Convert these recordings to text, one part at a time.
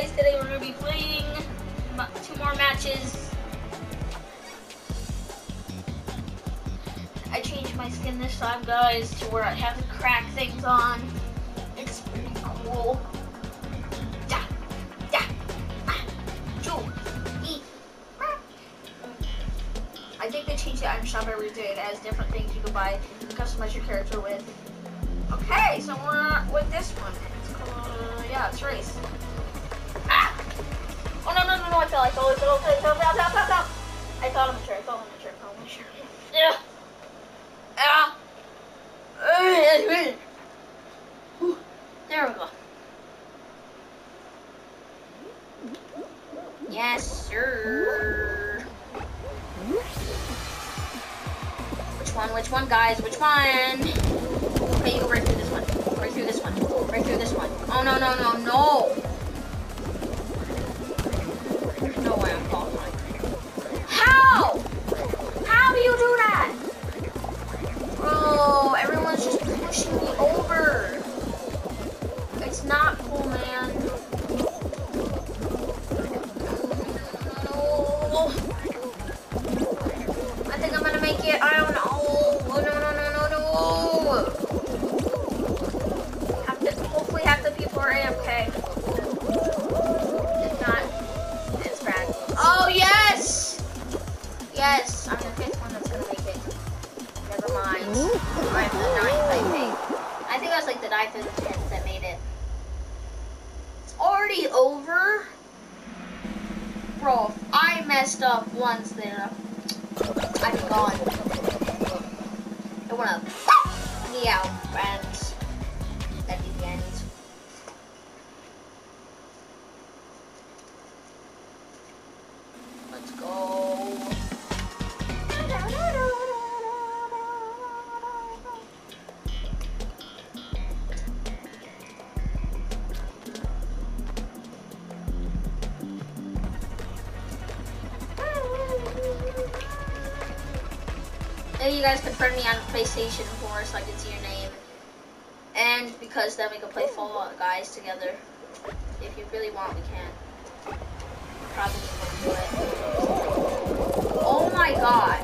guys. Today we're gonna be playing two more matches. I changed my skin this time, guys, to where I have to crack things on. It's pretty cool. Da, ah. I think they changed the item shop every day. It has different things you can buy and customize your character with. Okay, so we're with this one. It's called, yeah, it's race. I until I told him, okay, help, help, help, help, help. I called him a jerk, called him a jerk, called him a jerk. Yeah. Yeah. There we go. Yes, sir. Which one, which one, guys? Which one? Okay, you go right through this one. Right through this one. Right through this one. Oh, no, no, no, no. Câu 好 I'm the ninth, I think. I think I was like the ninth or the tenth that made it. It's already over? Bro, I messed up once there. Be gone. I wanna me out, friends. You guys can friend me on PlayStation 4 so I can see your name. And because then we can play Fallout guys together. If you really want, we can. Probably won't do it. Oh my god.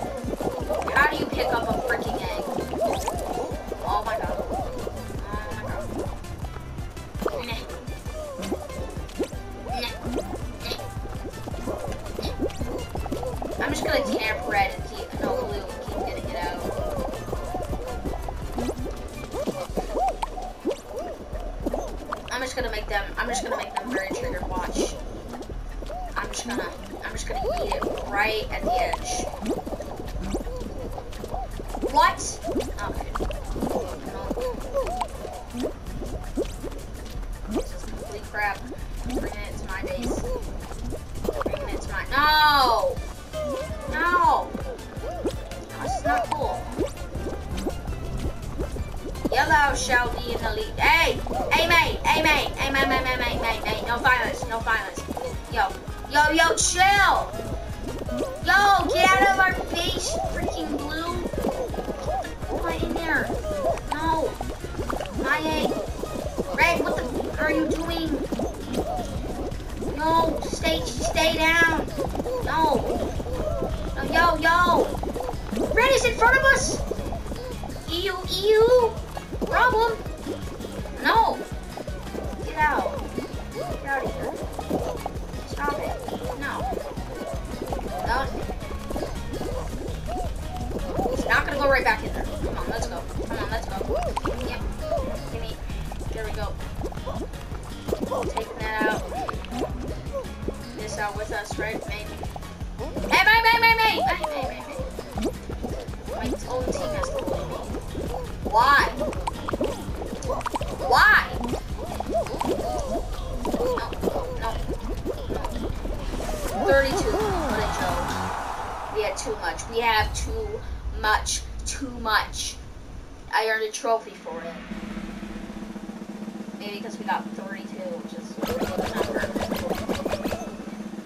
How do you pick up a shall be in the lead. Hey! Hey, mate! Hey, mate! Hey, mate, mate, mate, mate, mate, mate. No violence. No violence. Yo. Yo, yo, chill! Yo, get out of our base, freaking blue. What in there? No. My egg. Red, what the are you doing? No, stay, stay down. No, yo, yo. Red is in front of us. Ew, ew. Problem. No. Get out. Get out of here. Stop it. No. No. It's not gonna go right back trophy for it. Maybe because we got 32, which is good number.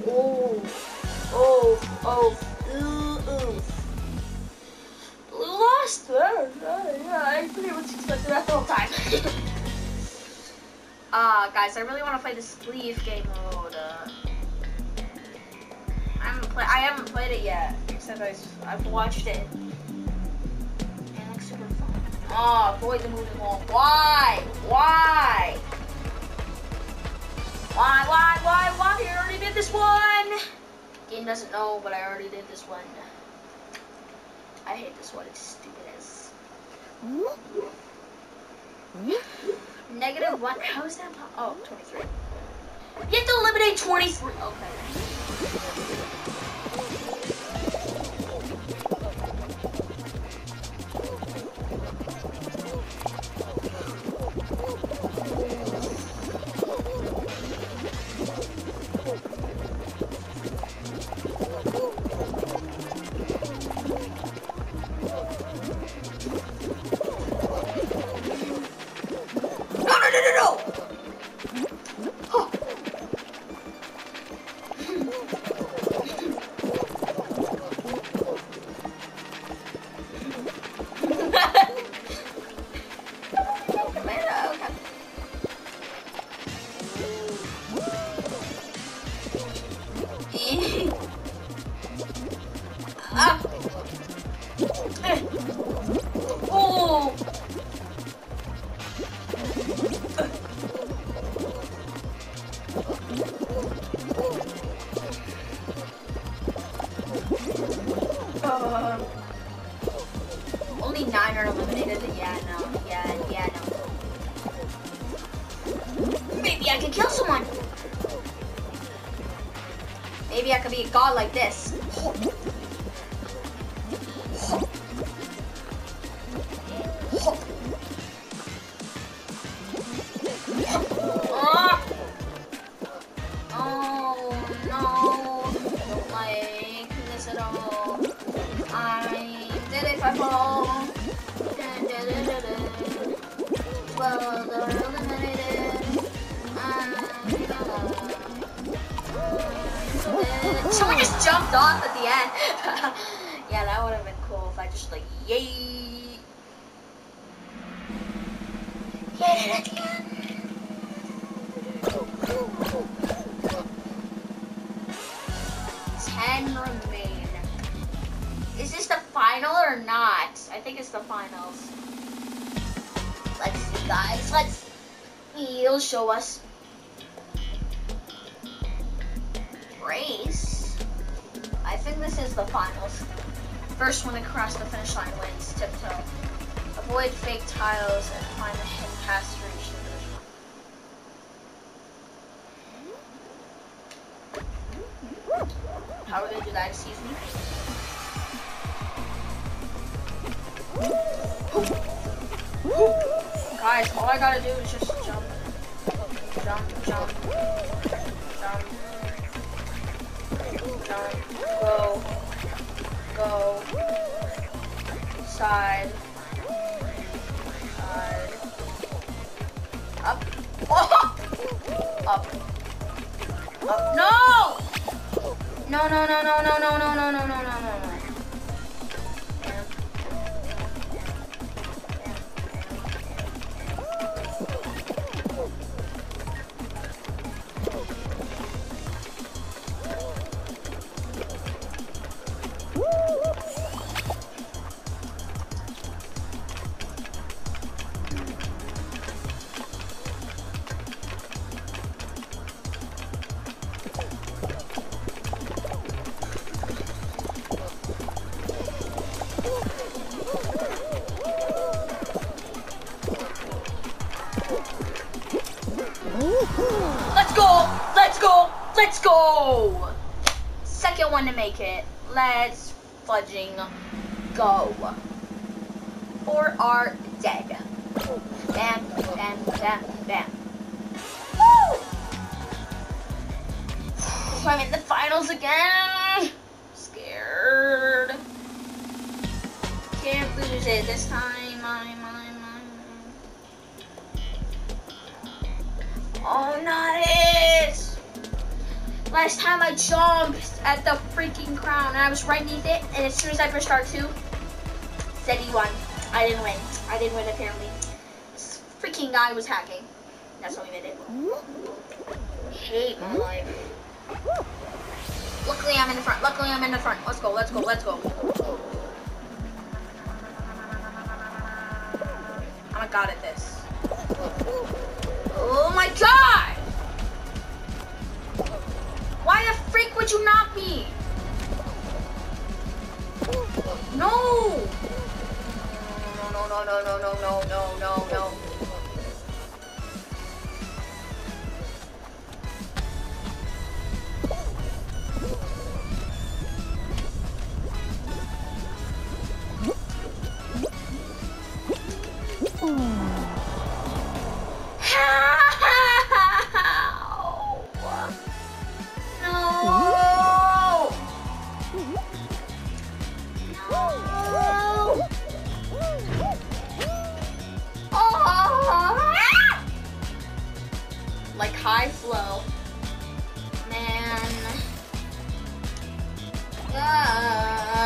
Oh, oh, oh, ooh, ooh. Lost there. Yeah, I pretty much expected that the whole time. Uh, guys, I really want to play the sleeve game mode. Uh, I haven't play. I haven't played it yet. Except I've watched it. Ah, fun. Oh, avoid the moving wall. Why? Why? Why? Why? Why? Why? I already did this one. Game doesn't know, but I already did this one. I hate this one. It's stupid as. Negative one. How is that? Oh, 23. You have to eliminate 23. Okay. Eliminated. Yeah, no. Yeah, yeah, no. Maybe I can kill someone. Maybe I could be a god like this. Ah! Someone just jumped off at the end. yeah, that would have been cool if I just like yay. Yay at the end. Ten remain. Is this the final or not? I think it's the finals. Guys. Let's. He'll show us. Race. I think this is the finals. First one across the finish line wins. Tiptoe. Avoid fake tiles and find the hidden path to reach the finish line. How are we gonna do that? Excuse me. Guys, all I gotta do is just jump, jump, jump, jump, jump, go, go, side, side, up, oh! up, up. No! No, no, no, no, no, no, no, no, no, no, no, Let's fudging go. Or are dead. Bam, bam, bam, bam. Woo! I'm in the finals again. Scared. Can't lose it this time. I'm, I'm, I'm. Oh, not it! Last time I jumped at the freaking crown and I was right beneath it, and as soon as I pressed R2, said he won. I didn't win. I didn't win apparently. This freaking guy was hacking. That's how we made it. Hate my hmm? life. Luckily I'm in the front. Luckily I'm in the front. Let's go, let's go, let's go. I'm a god at this. Oh my god! Why the freak would you knock me? No! No, no, no, no, no, no, no, no, no, no.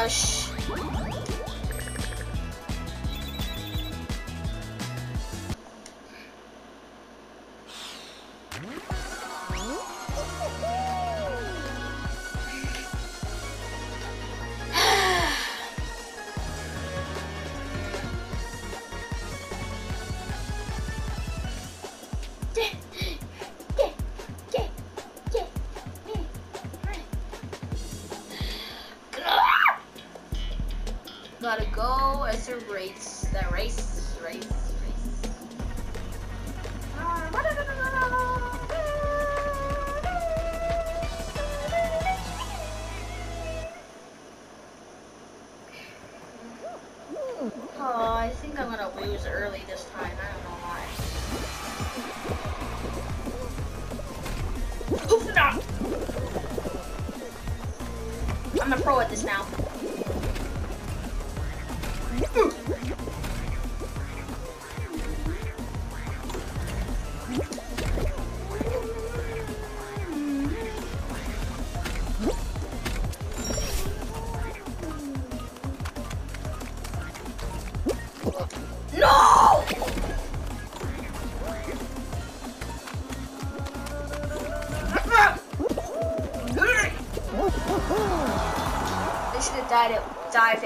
uh, Gotta go as a race. The race, race, race. Oh, I think I'm gonna lose early this time. I don't know why. Oof, no. I'm the pro at this now.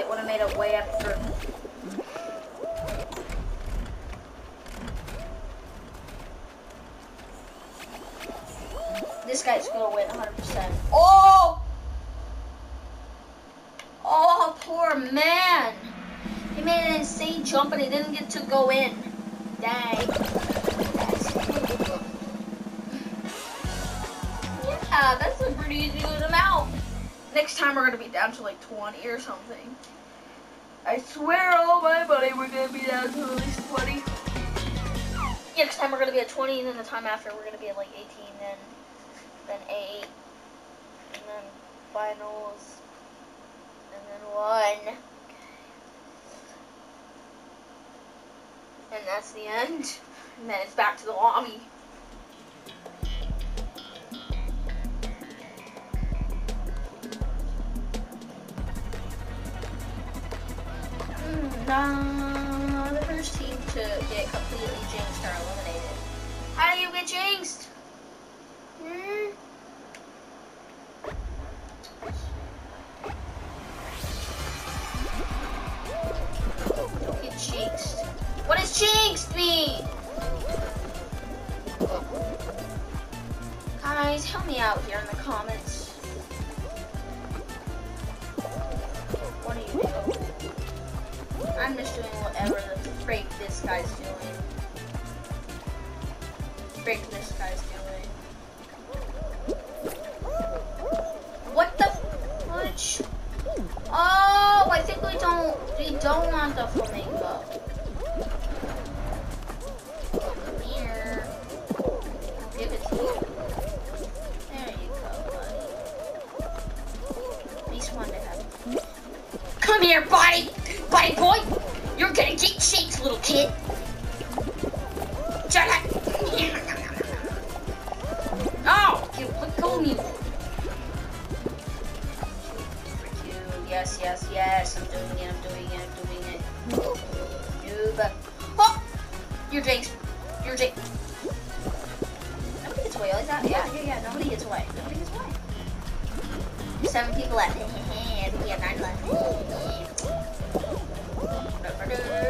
It would have made it way after. This guy's gonna win 100%. Oh! Oh, poor man. He made an insane jump and he didn't get to go in. Dang. Yeah, that's a pretty easy amount. Next time we're gonna be down to like 20 or something. I swear, all my money we're gonna be down to at least 20. Next time we're gonna be at 20, and then the time after we're gonna be at like 18, then then 8, and then finals, and then 1. And that's the end. And then it's back to the lobby. Mean? Guys, help me out here in the comments. What do you do? I'm just doing whatever the freak this guy's doing. Have. Come here, buddy! Buddy boy! You're gonna get shakes, little kid! Shut up! Oh! You quit calling me! Yes, yes, yes. I'm doing it, I'm doing it, I'm doing it. You but Oh! You're jinxed. You're jinxed. Is that? Yeah, yeah, yeah. Nobody gets away. Nobody gets away. Seven people left. we have nine left.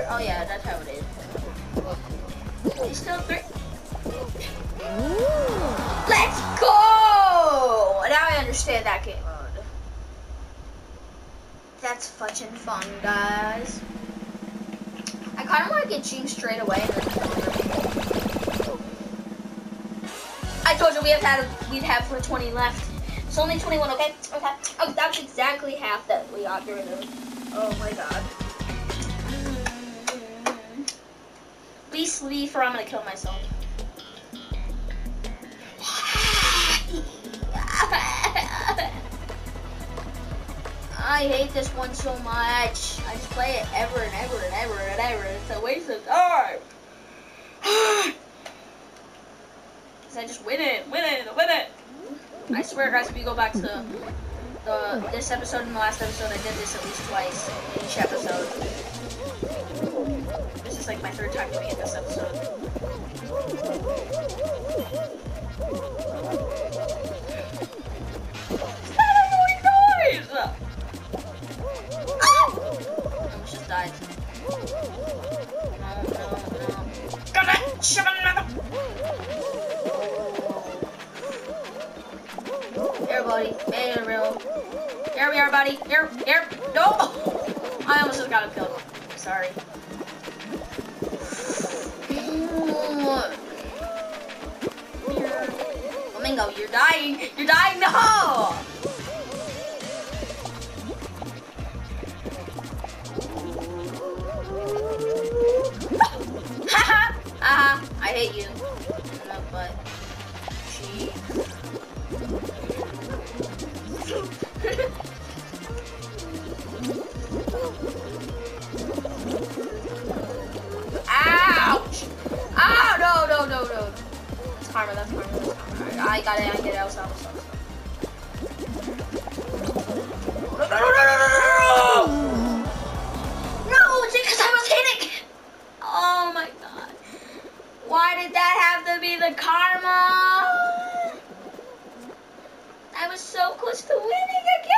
Oh yeah, that's how it is. There's still three. Let's go! Now I understand that game mode. That's fucking fun, guys. I kind of want to get Gene straight away. I told you we have had we'd have for 20 left. It's only 21, okay? Okay. Oh, that's exactly half that we got rid of. Oh my god. Be sleep or I'm gonna kill myself. I hate this one so much. I just play it ever and ever and ever and ever. It's a waste of time. Cause I just win it, win it, win it. I swear, guys, if you go back to the this episode and the last episode, I did this at least twice in each episode. This is like my third time doing it this episode. Ah! Almost just died. Here buddy. Here, here. No! I almost just got him killed. Sorry. Flamingo, you're dying. You're dying. No! Haha! Haha! I hate you. No, but karma. That's karma. I got it. I get it. I was I. No no no no no no no! No, because I was hitting. Oh my god! Why did that have to be the karma? I was so close to winning again.